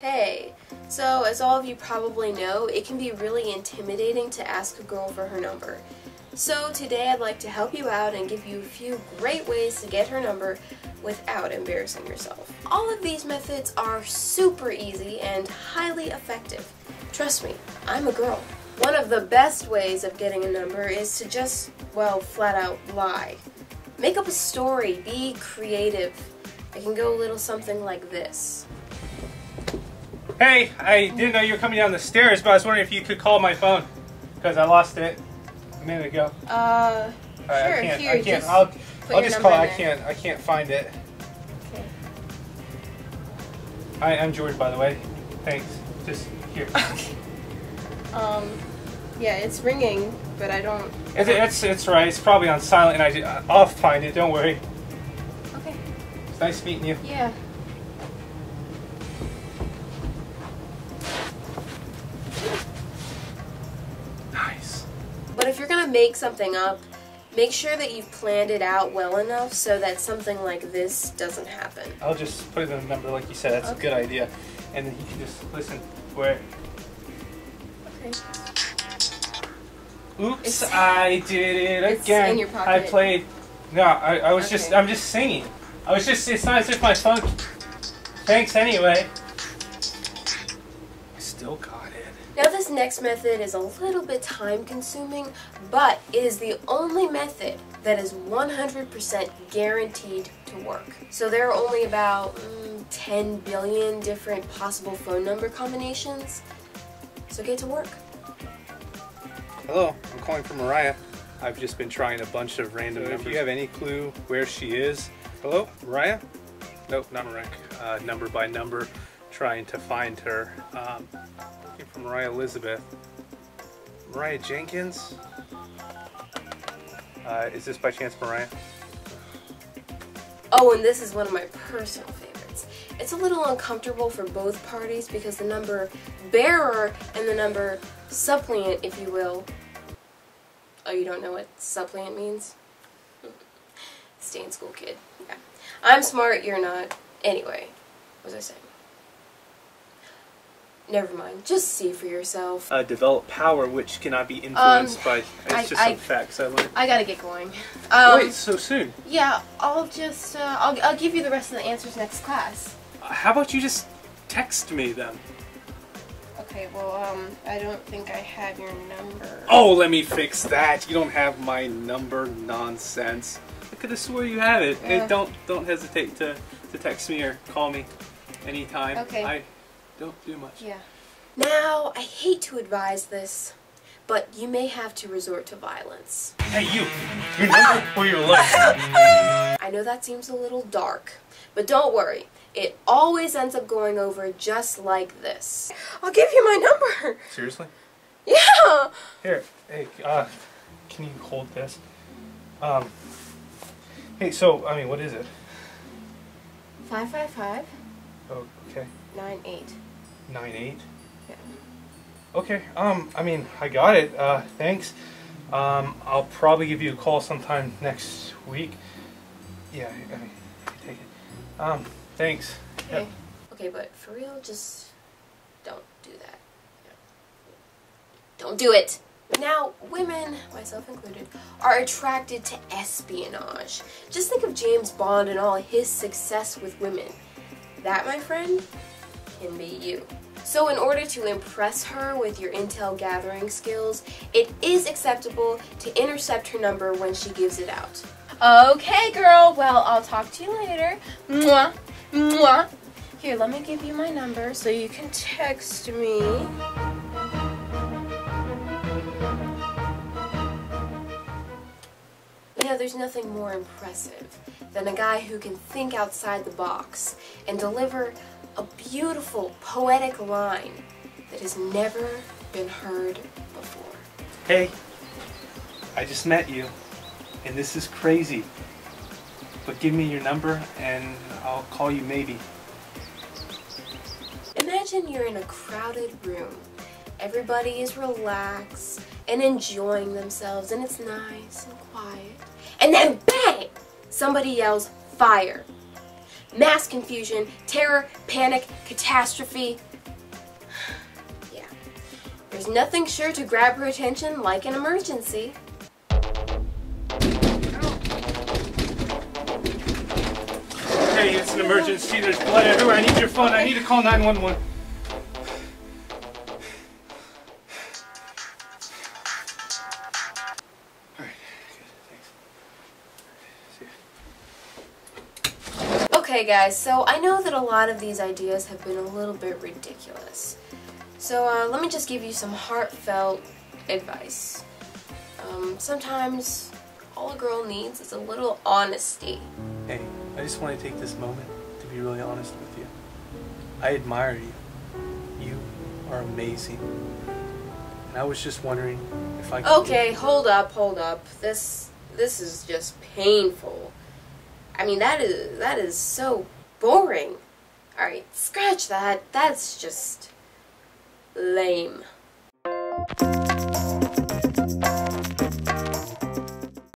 Hey, so as all of you probably know, it can be really intimidating to ask a girl for her number. So today I'd like to help you out and give you a few great ways to get her number without embarrassing yourself. All of these methods are super easy and highly effective. Trust me, I'm a girl. One of the best ways of getting a number is to just, well, flat out lie. Make up a story, be creative. It can go a little something like this. Hey, I didn't know you were coming down the stairs, but I was wondering if you could call my phone because I lost it a minute ago. Uh, I, sure, I can't. here, I can't. just I'll. I'll just call. I can't. I can't find it. Okay. I, I'm George, by the way. Thanks. Just here. Um, yeah, it's ringing, but I don't. It's, it's it's right. It's probably on silent, and I ju- I'll find it. Don't worry. Okay. It's nice meeting you. Yeah. But if you're gonna make something up, make sure that you've planned it out well enough so that something like this doesn't happen. I'll just put it in a number, like you said. That's a good idea. And then you can just listen. Where? Okay. Oops! It's- I did it again. in your pocket. I played. No, I, I was just. I'm just singing. I was just. It's not as if my phone. Thanks anyway. I still it. Now this next method is a little bit time consuming, but it is the only method that is 100% guaranteed to work. So there are only about mm, 10 billion different possible phone number combinations. So get to work. Hello, I'm calling for Moriah. I've just been trying a bunch of random numbers. If you have any clue where she is, hello, Moriah? Nope, not Moriah. Uh, number by number, trying to find her. Um, for Moriah Elizabeth. Mariah Jenkins? Uh, is this by chance Moriah? Oh, and this is one of my personal favorites. It's a little uncomfortable for both parties because the number bearer and the number suppliant, if you will. Oh, you don't know what suppliant means? Stay in school, kid. Yeah. I'm smart, you're not. Anyway, what was I saying? Never mind. Just see for yourself. Uh, develop power which cannot be influenced by. It's I- just I- some facts I learned. I gotta get going. Um, Wait, so soon? Yeah, I'll just, uh, I'll, I'll give you the rest of the answers next class. Uh, How about you just text me then? Okay, well, um, I don't think I have your number. Oh, let me fix that. You don't have my number, nonsense. I could have swore you had it. Hey, Uh. don't don't hesitate to, to text me or call me anytime. Okay. I don't do much. Yeah. Now, I hate to advise this, but you may have to resort to violence. Hey, you. Your number or your life? I know that seems a little dark, but don't worry. It always ends up going over just like this. I'll give you my number. Seriously? Yeah. Here. Hey, uh, can you hold this? Um. Hey, so I mean, what is it? Five five five Oh, okay. nine eight. Nine eight. Yeah. Okay. Um. I mean, I got it. Uh. Thanks. Um. I'll probably give you a call sometime next week. Yeah. I mean, take it. Um. Thanks. Okay. Okay, but for real, just don't do that. Don't do it. Now, women, myself included, are attracted to espionage. Just think of James Bond and all his success with women. That, my friend, can be you. So, in order to impress her with your intel gathering skills, it is acceptable to intercept her number when she gives it out. Okay, girl. Well, I'll talk to you later. Mwah. Mwah. Here, let me give you my number so you can text me. You know, there's nothing more impressive than a guy who can think outside the box and deliver a beautiful, poetic line that has never been heard before. Hey. I just met you, and this is crazy. But give me your number, and I'll call you maybe. Imagine you're in a crowded room. Everybody is relaxed and enjoying themselves, and it's nice and quiet. And then, bang! Somebody yells, fire mass confusion, terror, panic, catastrophe. yeah. There's nothing sure to grab her attention like an emergency. Hey, it's an emergency. There's blood everywhere. I need your phone. I need to call 911. Okay guys, so I know that a lot of these ideas have been a little bit ridiculous. So uh, let me just give you some heartfelt advice. Um, sometimes all a girl needs is a little honesty. Hey, I just want to take this moment to be really honest with you. I admire you. You are amazing. And I was just wondering if I could... Okay, hold up, hold up. This this is just painful. I mean, that is that is so boring. All right, scratch that. That's just lame.